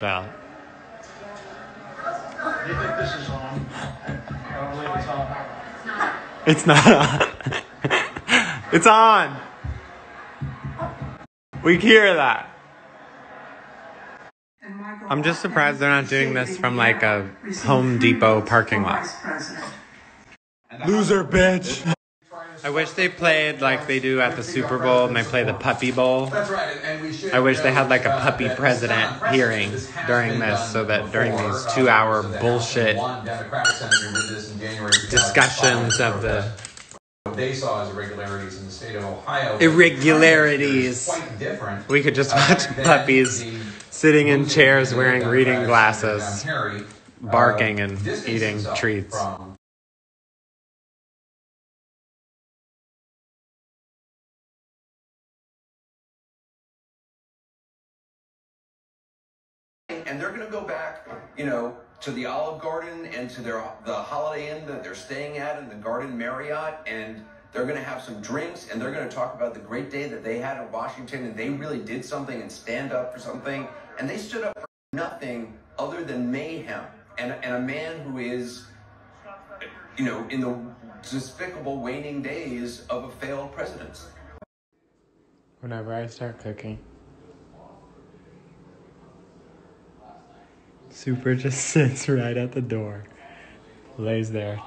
about. You think this is on? I don't believe it's on. It's not on. it's on. We hear that. I'm just surprised they're not doing this from like a Home Depot parking lot. Loser bitch. I wish they played like they do at the Super Bowl and they play the Puppy Bowl. That's right, and we should. I wish they had like a puppy president hearing during this so that during these uh, two hour bullshit One Democratic senator did this in January 2005 discussions of the What they saw as irregularities in the state of Ohio. Irregularities. Quite different. We could just uh, watch puppies sitting in chairs wearing reading glasses, uh, barking and eating treats. from and they're going to go back, you know, to the Olive Garden and to their the Holiday Inn that they're staying at in the Garden Marriott, and they're going to have some drinks, and they're going to talk about the great day that they had in Washington, and they really did something and stand up for something, and they stood up for nothing other than mayhem, and and a man who is, you know, in the despicable waning days of a failed presidency. Whenever I start cooking, Super just sits right at the door, lays there.